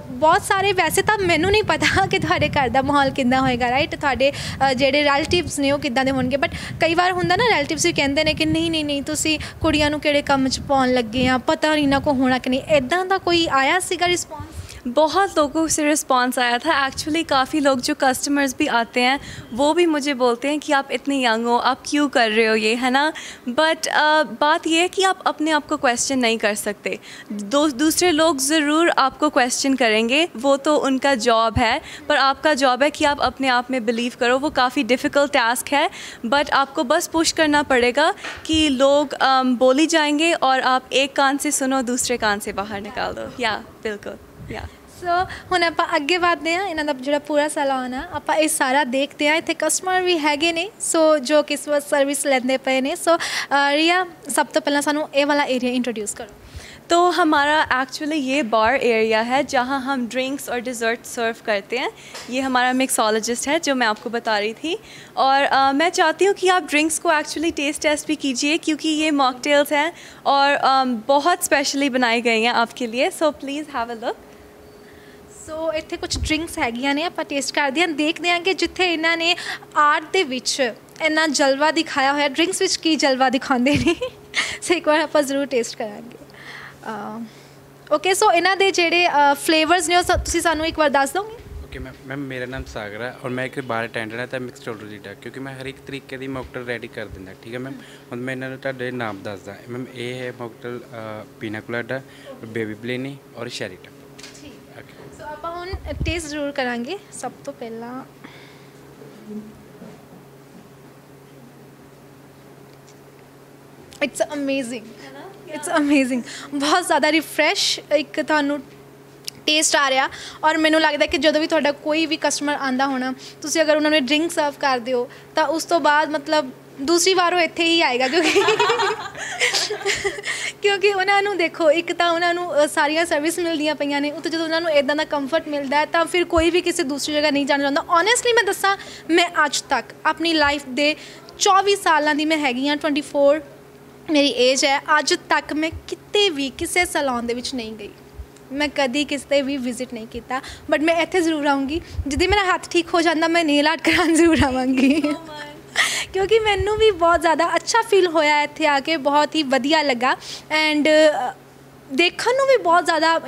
ਬਹੁਤ ਸਾਰੇ ਵੈਸੇ ਤਾਂ ਮੈਨੂੰ ਨਹੀਂ ਪਤਾ ਕਿ ਤੁਹਾਡੇ ਘਰ ਦਾ ਮਾਹੌਲ ਕਿੰਨਾ ਹੋਏਗਾ ਰਾਈਟ ਤੁਹਾਡੇ ਜਿਹੜੇ ਰਿਲੇਟਿਵਸ ਨੇ ਉਹ ਕਿੱਦਾਂ ਦੇ ਹੋਣਗੇ। ਬਟ ਕਈ ਵਾਰ ਹੁੰਦਾ ਨਾ ਰਿਲੇਟਿਵਸ ਵੀ ਕਹਿੰਦੇ ਨੇ ਕਿ ਨਹੀਂ ਨਹੀਂ ਨਹੀਂ ਤੁਸੀਂ ਕੁੜੀਆਂ ਨੂੰ ਕਿਹੜੇ ਕੰਮ 'ਚ ਪਾਉਣ ਲੱਗੇ ਆ? ਪਤਾ ਨਹੀਂ ਨਾ ਕੋ ਹੋਣਾ ਕਿ ਨਹੀਂ। ਇਦਾਂ ਦਾ ਕੋਈ ਆਇਆ ਸੀਗਾ ਰਿਸਪੌਂਸ बहुत लोगों से रिस्पांस आया था। एक्चुअली काफ़ी लोग जो कस्टमर्स भी आते हैं वो भी मुझे बोलते हैं कि आप इतने यंग हो आप क्यों कर रहे हो ये है ना? बट बात ये है कि आप अपने आप को क्वेश्चन नहीं कर सकते। दो दूसरे लोग ज़रूर आपको क्वेश्चन करेंगे। वो तो उनका जॉब है पर आपका जॉब है कि आप अपने आप में बिलीव करो। वो काफ़ी डिफ़िकल्ट टास्क है बट आपको बस पुश करना पड़ेगा कि लोग um, बोली जाएँगे और आप एक कान से सुनो दूसरे कान से बाहर निकाल दो। या बिल्कुल। या ਸੋ ਹੁਣ ਆਪਾਂ ਅੱਗੇ ਵਧਦੇ ਹਾਂ ਇਹਨਾਂ ਦਾ ਜਿਹੜਾ ਪੂਰਾ ਸੈਲੂਨ ਆ ਆਪਾਂ ਇਹ ਸਾਰਾ ਦੇਖਦੇ ਹਾਂ ਇੱਥੇ ਕਸਟਮਰ ਵੀ ਹੈਗੇ ਨੇ ਸੋ ਜੋ ਕਿਸ ਵਕਤ ਸਰਵਿਸ ਲੈਂਦੇ ਪਏ ਨੇ ਸੋ ਅ, ਰੀਆ ਸਭ ਤੋਂ ਪਹਿਲਾਂ ਸਾਨੂੰ ਇਹ ਵਾਲਾ ਏਰੀਆ ਇੰਟਰੋਡਿਊਸ ਕਰੋ तो हमारा एक्चुअली ये बार एरिया है जहाँ हम ड्रिंक्स और डिज़र्ट सर्व करते हैं ये हमारा मिक्सोलॉजिस्ट है जो मैं आपको बता रही थी और अ, मैं चाहती हूँ कि आप ड्रिंक्स को एक्चुअली टेस्ट टेस्ट भी कीजिए क्योंकि ये मॉकटेल्स हैं और अम, बहुत स्पेशली बनाई गई हैं आपके लिए so please have a look so ਇੱਥੇ ਕੁਝ ਡਰਿੰਕਸ ਹੈਗੀਆਂ ਨੇ, ਆਪਾਂ ਟੇਸਟ ਕਰਦੇ ਹਾਂ। ਦੇਖਦੇ ਹਾਂ ਕਿ ਜਿੱਥੇ ਇਹਨਾਂ ਨੇ ਆਰਟ ਦੇ ਵਿੱਚ ਇੰਨਾ ਜਲਵਾ ਦਿਖਾਇਆ ਹੋਇਆ ਡਰਿੰਕਸ ਵਿੱਚ ਕੀ ਜਲਵਾ ਦਿਖਾਉਂਦੇ ਨੇ। ਸੋ ਇੱਕ ਵਾਰ ਆਪਾਂ ਜ਼ਰੂਰ ਟੇਸਟ ਕਰਾਂਗੇ। ਓਕੇ ਸੋ ਇਹਨਾਂ ਦੇ ਜਿਹੜੇ ਫਲੇਵਰਸ ਨੇ ਉਹ ਸ- ਤੁਸੀਂ ਸਾਨੂੰ ਇੱਕ ਵਾਰ ਦੱਸ ਦੋਗੇ? ਓਕੇ ਮੈਮ ਮੈਮ ਮੇਰਾ ਨਾਮ ਸਾਗਰ ਹੈ ਔਰ ਮੈਂ ਇੱਕ ਬਾਰ ਅਟੈਂਡਰ ਹਾਂ, ਤਾਂ ਮਿਕਸਟੋਲੋਜੀ ਦਾ ਕਿਉਂਕਿ ਮੈਂ ਹਰ ਇੱਕ ਤਰੀਕੇ ਦੀ ਮੌਕਟੇਲ ਰੈਡੀ ਕਰ ਦਿੰਦਾ, ਠੀਕ ਹੈ ਮੈਮ ਹੁਣ ਮੈਂ ਇਹਨਾਂ ਨੂੰ ਤੁਹਾਡੇ ਨਾਮ ਦੱਸਦਾ। ਮੈਮ ਇਹ ਹੈ ਮੌਕਟੇਲ ਪੀਨਾ ਕੋਲਾਡਾ ਬੇਬੀ ਬਲੇਨੀ ਔਰ ਸ਼ੈਰੀਟਨ ਓਕੇ ਸੋ ਆਪਾਂ ਹੁਣ ਟੇਸਟ ਜ਼ਰੂਰ ਕਰਾਂਗੇ। ਸਭ ਤੋਂ ਪਹਿਲਾਂ ਇਟਸ ਅਮੇਜ਼ਿੰਗ ਇਟਸ ਅਮੇਜ਼ਿੰਗ ਬਹੁਤ ਜ਼ਿਆਦਾ ਰਿਫਰੈਸ਼ ਇੱਕ ਤੁਹਾਨੂੰ ਟੇਸਟ ਆ ਰਿਹਾ। ਔਰ ਮੈਨੂੰ ਲੱਗਦਾ ਕਿ ਜਦੋਂ ਵੀ ਤੁਹਾਡਾ ਕੋਈ ਵੀ ਕਸਟਮਰ ਆਂਦਾ ਹੋਣਾ ਤੁਸੀਂ ਅਗਰ ਉਹਨਾਂ ਨੂੰ ਡਰਿੰਕ ਸਰਵ ਕਰਦੇ ਹੋ ਤਾਂ ਉਸ ਤੋਂ ਬਾਅਦ ਮਤਲਬ ਦੂਸਰੀ ਵਾਰ ਉਹ ਇੱਥੇ ਹੀ ਆਏਗਾ ਕਿਉਂਕਿ ਕਿਉਂਕਿ ਉਹਨਾਂ ਨੂੰ ਦੇਖੋ, ਇੱਕ ਤਾਂ ਉਹਨਾਂ ਨੂੰ ਸਾਰੀਆਂ ਸਰਵਿਸ ਮਿਲਦੀਆਂ ਪਈਆਂ ਨੇ ਉੱਤੇ ਜਦੋਂ ਉਹਨਾਂ ਨੂੰ ਇਦਾਂ ਦਾ ਕੰਫਰਟ ਮਿਲਦਾ ਹੈ, ਤਾਂ ਫਿਰ ਕੋਈ ਵੀ ਕਿਸੇ ਦੂਸਰੀ ਜਗ੍ਹਾ ਨਹੀਂ ਜਾਣਾ ਚਾਹੁੰਦਾ। ਓਨੈਸਟਲੀ ਮੈਂ ਦੱਸਾਂ, ਮੈਂ ਅੱਜ ਤੱਕ ਆਪਣੀ ਲਾਈਫ ਦੇ 24 ਸਾਲਾਂ ਦੀ ਮੈਂ ਹੈਗੀ ਹਾਂ 24 ਮੇਰੀ ਏਜ ਹੈ, ਅੱਜ ਤੱਕ ਮੈਂ ਕਿਤੇ ਵੀ ਕਿਸੇ ਸੈਲੂਨ ਦੇ ਵਿੱਚ ਨਹੀਂ ਗਈ। ਮੈਂ ਕਦੀ ਕਿਸੇ ਵੀ ਵਿਜ਼ਿਟ ਨਹੀਂ ਕੀਤਾ ਬਟ ਮੈਂ ਇੱਥੇ ਜ਼ਰੂਰ ਆਉਂਗੀ ਜਿੱਦੀ ਮੇਰਾ ਹੱਥ ਠੀਕ ਹੋ ਜਾਂਦਾ, ਮੈਂ ਨੇਲ ਆਰਟ ਕਰਾਉਣ ਜ਼ਰੂਰ ਆਵਾਂਗੀ। oh ਕਿਉਂਕਿ ਮੈਨੂੰ ਵੀ ਬਹੁਤ ਜ਼ਿਆਦਾ ਅੱਛਾ ਫੀਲ ਹੋਇਆ ਇੱਥੇ ਆ ਕੇ ਬਹੁਤ ਹੀ ਵਧੀਆ ਲੱਗਾ ਐਂਡ ਦੇਖਣ ਨੂੰ ਵੀ ਬਹੁਤ ਜ਼ਿਆਦਾ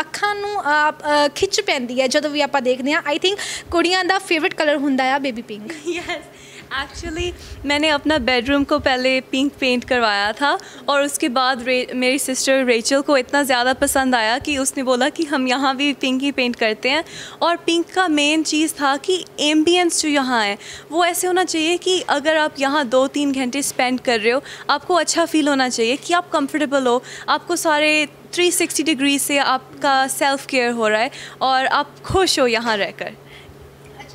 ਅੱਖਾਂ ਨੂੰ ਅ, ਅ, ਖਿੱਚ ਪੈਂਦੀ ਹੈ ਜਦੋਂ ਵੀ ਆਪਾਂ ਦੇਖਦੇ ਹਾਂ ਆਈ ਥਿੰਕ ਕੁੜੀਆਂ ਦਾ ਫੇਵਰਿਟ ਕਲਰ ਹੁੰਦਾ ਆ ਬੇਬੀ ਪਿੰਕ यस एक्चुअली मैंने अपना बेडरूम को पहले पिंक पेंट करवाया था और उसके बाद रे, मेरी सिस्टर रेचल को इतना ज़्यादा पसंद आया कि उसने बोला कि हम यहाँ भी पिंक ही पेंट करते हैं। और पिंक का मेन चीज़ था कि एम्बियंस जो यहाँ है वो ऐसे होना चाहिए कि अगर आप यहाँ दो तीन घंटे स्पेंड कर रहे हो आपको अच्छा फील होना चाहिए कि आप कंफर्टेबल हो आपको सारे 360 डिग्री से आपका सेल्फ केयर हो रहा है और आप खुश हो यहाँ रहकर।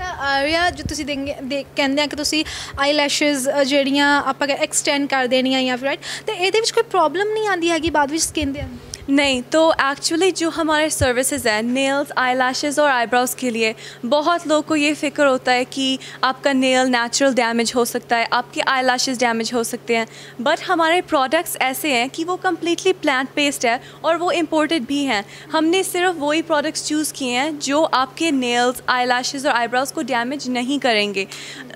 ਅੱਛਾ ਆਰਿਆ ਜੋ ਤੁਸੀਂ ਦੇ ਕਹਿੰਦੇ ਆ ਕਿ ਤੁਸੀਂ ਆਈਲੈਸ਼ਸ ਜਿਹੜੀਆਂ ਆਪਾਂ ਐਕਸਟੈਂਡ ਕਰ ਦੇਣੀਆਂ ਜਾਂ ਫਿਰ ਰਾਈਟ ਤੇ ਇਹਦੇ ਵਿੱਚ ਕੋਈ ਪ੍ਰੋਬਲਮ ਨਹੀਂ ਆਉਂਦੀ ਹੈਗੀ ਬਾਅਦ ਵਿੱਚ ਸਕਿਨ ਦੇ ਅੰਦਰ? नहीं तो एक्चुअली जो हमारे सर्विसेज़ हैं नेल्स आई और आईब्राउज़ के लिए, बहुत लोग को ये फ़िक्र होता है कि आपका नेल नेचुरल डैमेज हो सकता है, आपके आई डैमेज हो सकते हैं। बट हमारे प्रोडक्ट्स ऐसे हैं कि वो कम्प्लीटली प्लांट बेस्ड है और वो इम्पोर्टेड भी हैं। हमने सिर्फ़ वही प्रोडक्ट्स चूज़ किए हैं जो आपके नेल्स आई और आईब्राउज़ को डैमेज नहीं करेंगे।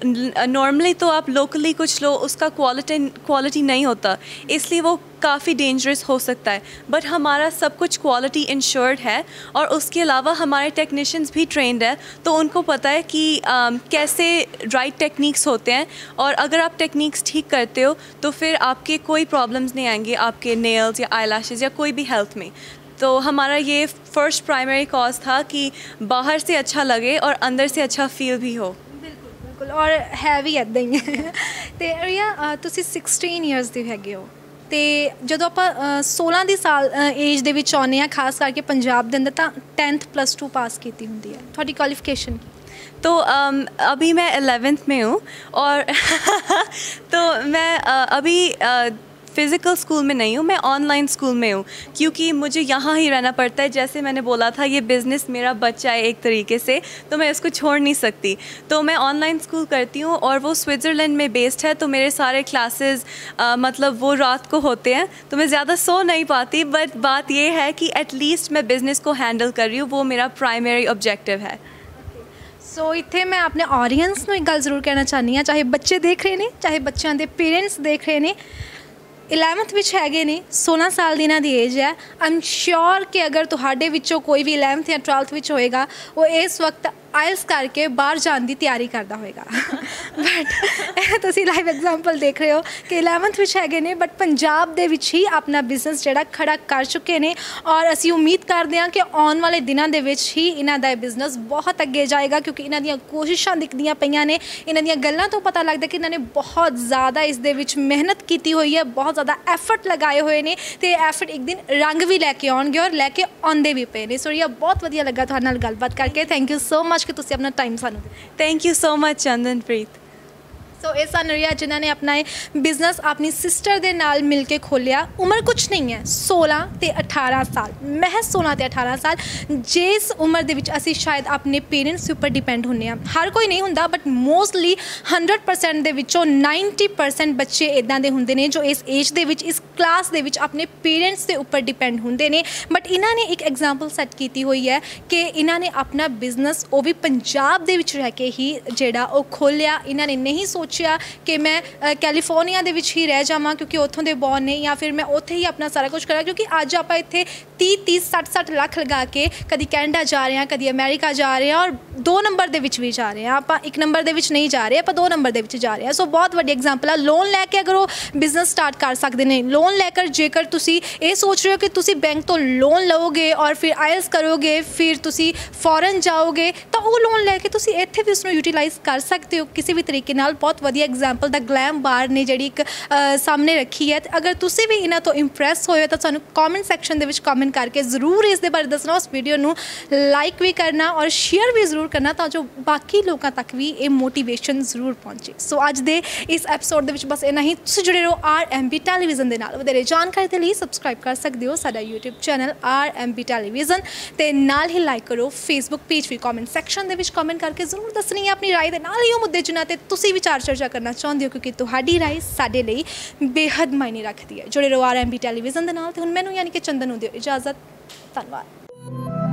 नॉर्मली तो आप लोकली कुछ लो, उसका क्वालिटी क्वालिटी नहीं होता। इसलिए वो काफ़ी डेंजरस हो सकता है बट हमारा सब कुछ क्वालिटी इंश्योर्ड है और उसके अलावा हमारे टेक्नीशियंस भी ट्रेंड है तो उनको पता है कि um, कैसे राइट टेक्निक्स होते हैं और अगर आप टेक्निक्स ठीक करते हो तो फिर आपके कोई प्रॉब्लम्स नहीं आएंगे आपके नेल्स या आई या कोई भी हेल्थ में तो हमारा ये फर्स्ट प्राइमरी कॉज था कि बाहर से अच्छा लगे और अंदर से अच्छा फील भी हो ਬਿਲਕੁਲ ਬਿਲਕੁਲ ਔਰ ਹੈ ਵੀ ਇਦਾਂ ਹੀ ਹੈ ਤੇ ਰਿਆ ਤੁਸੀਂ 16 ਇਅਰਸ ਦੇ ਹੈਗੇ ਹੋ ਤੇ ਜਦੋਂ ਆਪਾਂ ਅ, 16 ਦੀ ਸਾਲ ਏਜ ਦੇ ਵਿੱਚ ਆਉਂਦੇ ਆ ਖਾਸ ਕਰਕੇ ਪੰਜਾਬ ਦੇ ਅੰਦਰ ਤਾਂ 10th प्लस 2 ਪਾਸ ਕੀਤੀ ਹੁੰਦੀ ਹੈ ਤੁਹਾਡੀ ਕੁਆਲੀਫਿਕੇਸ਼ਨ तो um, अभी मैं एलेवेंथ में हूँ और तो मैं uh, अभी फ़िज़िकल स्कूल में नहीं हूँ मैं ऑनलाइन स्कूल में हूँ क्योंकि मुझे यहाँ ही रहना पड़ता है। जैसे मैंने बोला था ये बिज़नेस मेरा बच्चा है एक तरीके से तो मैं इसको छोड़ नहीं सकती। तो मैं ऑनलाइन स्कूल करती हूँ और वो स्विट्ज़रलैंड में बेस्ड है तो मेरे सारे क्लासेस मतलब वो रात को होते हैं तो मैं ज़्यादा सो नहीं पाती। बट बात यह है कि एटलीस्ट मैं बिज़नेस को हैंडल कर रही हूँ वो मेरा प्राइमरी ऑब्जेक्टिव है। सो so, इतने मैं अपने ऑडियंस में एक गल ज़रूर कहना चाहनी हाँ चाहे बच्चे देख रहे हैं चाहे बच्चों के पेरेंट्स देख रहे हैं 11th ਵਿੱਚ ਹੈਗੇ ਨੇ 16 ਸਾਲ ਦੀ ਇਹਨਾਂ ਦੀ ਏਜ ਹੈ। ਆਮ ਸ਼ੋਰ ਕਿ ਅਗਰ ਤੁਹਾਡੇ ਵਿੱਚੋਂ ਕੋਈ ਵੀ 11th ਜਾਂ 12th ਵਿੱਚ ਹੋਏਗਾ, ਉਹ ਇਸ ਵਕਤ ਆਇਲਸ ਕਰਕੇ ਬਾਹਰ ਜਾਣ ਦੀ ਤਿਆਰੀ ਕਰਦਾ ਹੋਏਗਾ। ਬਟ ਇਹ ਤੁਸੀਂ ਲਾਈਵ ਐਗਜ਼ਾਮਪਲ ਦੇਖ ਰਹੇ ਹੋ ਕਿ 11th ਵਿੱਚ ਹੈਗੇ ਨੇ ਬਟ ਪੰਜਾਬ ਦੇ ਵਿੱਚ ਹੀ ਆਪਣਾ ਬਿਜ਼ਨਸ ਜਿਹੜਾ ਖੜਾ ਕਰ ਚੁੱਕੇ ਨੇ। ਔਰ ਅਸੀਂ ਉਮੀਦ ਕਰਦੇ ਹਾਂ ਕਿ ਆਉਣ ਵਾਲੇ ਦਿਨਾਂ ਦੇ ਵਿੱਚ ਹੀ ਇਹਨਾਂ ਦਾ ਇਹ ਬਿਜ਼ਨਸ ਬਹੁਤ ਅੱਗੇ ਜਾਏਗਾ, ਕਿਉਂਕਿ ਇਹਨਾਂ ਦੀਆਂ ਕੋਸ਼ਿਸ਼ਾਂ ਦਿਖਦੀਆਂ ਪਈਆਂ ਨੇ। ਇਹਨਾਂ ਦੀਆਂ ਗੱਲਾਂ ਤੋਂ ਪਤਾ ਲੱਗਦਾ ਕਿ ਇਹਨਾਂ ਨੇ ਬਹੁਤ ਜ਼ਿਆਦਾ ਇਸ ਦੇ ਵਿੱਚ ਮਿਹਨਤ ਕੀਤੀ ਹੋਈ ਹੈ, ਬਹੁਤ ਜ਼ਿਆਦਾ ਐਫਰਟ ਲਗਾਏ ਹੋਏ ਨੇ ਤੇ ਐਫਰਟ ਇੱਕ ਦਿਨ ਰੰਗ ਵੀ ਲੈ ਕੇ ਆਉਣਗੇ ਔਰ ਲੈ ਕੇ ਆਉਂਦੇ ਵੀ ਪਏ ਨੇ। ਸੋ ਇਹ ਬਹੁਤ ਵਧੀਆ ਲੱਗਾ ਤੁਹਾਡੇ ਨਾਲ ਗੱਲਬਾਤ ਕਰਕੇ। ਥੈਂਕ ਯੂ ਸੋ ਮਚ ਕਿ ਤੁਸੀਂ ਆਪਣਾ ਟਾਈਮ ਸਾਨੂੰ ਦਿੱਤਾ thank you so much Chandanpreet so ਇਹ ਸਨ ਰਿਆ ਜਿਨ੍ਹਾਂ ਨੇ ਆਪਣਾ ਇਹ ਬਿਜ਼ਨਸ ਆਪਣੀ ਸਿਸਟਰ ਦੇ ਨਾਲ ਮਿਲ ਕੇ ਖੋਲਿਆ ਉਮਰ ਕੁਝ ਨਹੀਂ ਹੈ 16 ਤੇ 18 ਸਾਲ, ਮਹਿਜ਼ 16 ਤੇ 18 ਸਾਲ, ਜਿਸ ਉਮਰ ਦੇ ਵਿੱਚ ਅਸੀਂ ਸ਼ਾਇਦ ਆਪਣੇ ਪੇਰੈਂਟਸ ਦੇ ਉੱਪਰ ਡਿਪੈਂਡ ਹੁੰਨੇ ਆ ਹਰ ਕੋਈ ਨਹੀਂ ਹੁੰਦਾ ਬਟ ਮੋਸਟਲੀ 100% ਦੇ ਵਿੱਚੋਂ 90% ਬੱਚੇ ਇਦਾਂ ਦੇ ਹੁੰਦੇ ਨੇ ਜੋ ਇਸ ਏਜ ਦੇ ਵਿੱਚ, ਇਸ ਕਲਾਸ ਦੇ ਵਿੱਚ ਆਪਣੇ ਪੇਰੈਂਟਸ ਦੇ ਉੱਪਰ ਡਿਪੈਂਡ ਹੁੰਦੇ ਨੇ। ਬਟ ਇਹਨਾਂ ਨੇ ਇੱਕ ਐਗਜ਼ਾਮਪਲ ਸੈੱਟ ਕੀਤੀ ਹੋਈ ਹੈ ਕਿ ਇਹਨਾਂ ਨੇ ਆਪਣਾ ਬਿਜ਼ਨਸ ਉਹ ਵੀ ਪੰਜਾਬ ਦੇ ਵਿੱਚ ਰਹਿ ਕੇ ਹੀ ਜਿਹੜਾ ਉਹ ਖੋਲਿਆ ਇਹਨਾਂ ਨੇ ਨਹੀਂ ਸੋਚ ਸੋਚਿਆ ਕਿ ਮੈਂ ਕੈਲੀਫੋਰਨੀਆ ਦੇ ਵਿੱਚ ਹੀ ਰਹਿ ਜਾਵਾਂ ਕਿਉਂਕਿ ਉੱਥੋਂ ਦੇ ਬੌਨ ਨੇ ਜਾਂ ਫਿਰ ਮੈਂ ਉੱਥੇ ਹੀ ਆਪਣਾ ਸਾਰਾ ਕੁਝ ਕਰਾਂ ਕਿਉਂਕਿ ਅੱਜ ਆਪਾਂ ਇੱਥੇ 30 30 60 60 ਲੱਖ ਲਗਾ ਕੇ ਕਦੀ ਕੈਨੇਡਾ ਜਾ ਰਹੇ ਹਾਂ, ਕਦੀ ਅਮਰੀਕਾ ਜਾ ਰਹੇ ਹਾਂ ਔਰ ਦੋ ਨੰਬਰ ਦੇ ਵਿੱਚ ਵੀ ਜਾ ਰਹੇ ਹਾਂ। ਆਪਾਂ ਇੱਕ ਨੰਬਰ ਦੇ ਵਿੱਚ ਨਹੀਂ ਜਾ ਰਹੇ, ਆਪਾਂ ਦੋ ਨੰਬਰ ਦੇ ਵਿੱਚ ਜਾ ਰਹੇ ਹਾਂ। ਸੋ ਬਹੁਤ ਵੱਡੀ ਐਗਜ਼ਾਮਪਲ ਆ। ਲੋਨ ਲੈ ਕੇ ਅਗਰ ਉਹ ਬਿਜ਼ਨਸ ਸਟਾਰਟ ਕਰ ਸਕਦੇ ਨੇ ਲੋਨ ਲੈ ਕੇ ਜੇਕਰ ਤੁਸੀਂ ਇਹ ਸੋਚ ਰਹੇ ਹੋ ਕਿ ਤੁਸੀਂ ਬੈਂਕ ਤੋਂ ਲੋਨ ਲਓਗੇ ਔਰ ਫਿਰ ਆਇਲਸ ਕਰੋਗੇ, ਫਿਰ ਤੁਸੀਂ ਫੋਰਨ ਜਾਓਗੇ, ਤਾਂ ਉਹ ਲੋਨ ਲੈ ਕੇ ਤੁਸੀਂ ਇੱਥੇ ਵੀ ਉਸ ਨੂੰ ਯੂਟਿਲਾਈਜ਼ ਕਰ ਸਕਦੇ ਹੋ। ਕਿਸੇ ਵੀ ਤਰੀਕੇ ਨਾਲ ਬਹੁਤ ਵਧੀਆ ਐਗਜ਼ਾਮਪਲ ਦਾ ਗਲੈਮ ਬਾਰ ਨੇ ਜਿਹੜੀ ਇੱਕ ਸਾਹਮਣੇ ਰੱਖੀ ਹੈ। ਤੇ ਅਗਰ ਤੁਸੀਂ ਵੀ ਇਹਨਾਂ ਤੋਂ ਇੰਪ੍ਰੈਸ ਹੋਏ ਹੋ, ਤਾਂ ਸਾਨੂੰ ਕਮੈਂਟ ਸੈਕਸ਼ਨ ਦੇ ਵਿੱਚ ਕਮੈਂਟ ਕਮੈਂਟ ਕਰਕੇ ਜ਼ਰੂਰ ਇਸ ਦੇ ਬਾਰੇ ਦੱਸਣਾ ਉਸ ਵੀਡੀਓ ਨੂੰ ਲਾਈਕ ਵੀ ਕਰਨਾ ਔਰ ਸ਼ੇਅਰ ਵੀ ਜ਼ਰੂਰ ਕਰਨਾ ਤਾਂ ਜੋ ਬਾਕੀ ਲੋਕਾਂ ਤੱਕ ਵੀ ਇਹ ਮੋਟੀਵੇਸ਼ਨ ਜ਼ਰੂਰ ਪਹੁੰਚੇ ਸੋ ਅੱਜ ਦੇ ਇਸ ਐਪੀਸੋਡ ਦੇ ਵਿੱਚ ਬਸ ਇਨਾ ਹੀ ਤੁਸੀਂ ਜੁੜੇ ਰਹੋ ਆਰਐਮਬੀ ਟੈਲੀਵਿਜ਼ਨ ਦੇ ਨਾਲ ਵਧੇਰੇ ਜਾਣਕਾਰੀ ਦੇ ਲਈ ਸਬਸਕ੍ਰਾਈਬ ਕਰ ਸਕਦੇ ਹੋ ਸਾਡਾ YouTube channel R M B television ਤੇ ਨਾਲ ਹੀ ਲਾਈਕ ਕਰੋ ਫੇਸਬੁੱਕ ਪੇਜ ਵੀ ਕਮੈਂਟ ਸੈਕਸ਼ਨ ਦੇ ਵਿੱਚ ਕਮੈਂਟ ਕਰਕੇ ਜ਼ਰੂਰ ਦੱਸਣੀ ਹੈ ਆਪਣੀ ਰਾਏ ਦੇ ਨਾਲ ਹੀ ਉਹ ਮੁੱਦੇ ਜਿਨ੍ਹਾਂ ਤੇ ਤੁਸੀਂ ਵਿਚਾਰ ਚਰਚਾ ਕਰਨਾ ਚਾਹੁੰਦੇ ਹੋ ਕਿਉਂਕਿ ਤੁਹਾਡੀ ਰਾਏ ਸਾਡੇ ਲਈ ਬੇਹੱਦ ਮਾਇਨੇ ਰੱਖਦੀ ਹੈ ਜੁੜੇ ਰਹੋ ਆਰ ਐਮ ਬੀ ਟੈਲੀਵਿਜ਼ਨ ਦੇ ਨਾਲ ਤੇ ਹੁਣ ਮੈਨੂੰ ਯਾਨੀ ਕਿ ਚੰਦਨ ਨੂੰ ਦਿਓ ਇਜਾਜ਼ਤ 他很惨乱。